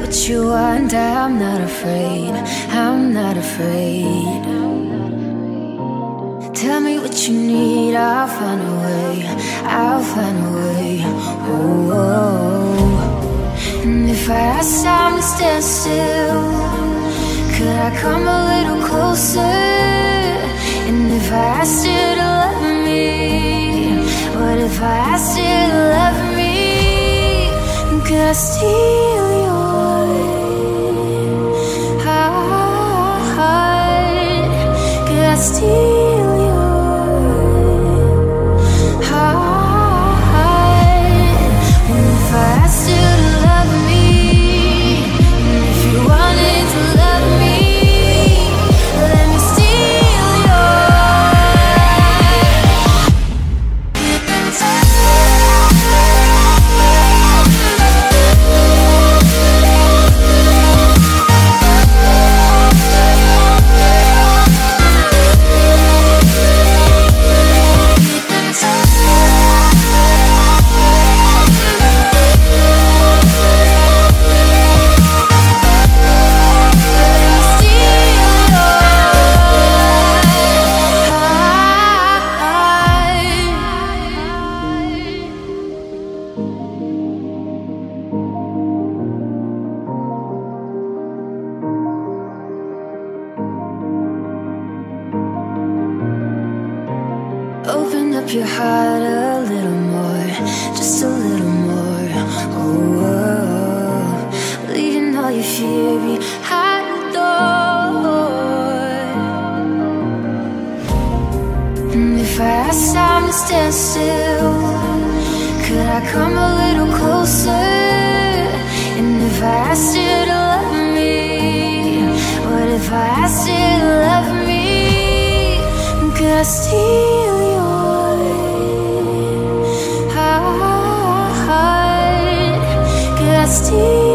what you want, I'm not afraid. I'm not afraid. Tell me what you need, I'll find a way. I'll find a way. Oh, oh. and if I ask time to stand still, could I come a little closer? And if I asked you to love me, what if I asked you to love me? Could I steal I up your heart a little more, just a little more. Oh, oh. leaving all your fear behind the door. And if I asked time to stand still, could I come a little closer? And if I asked you to love me, what if I asked you to love me? Could I steal steal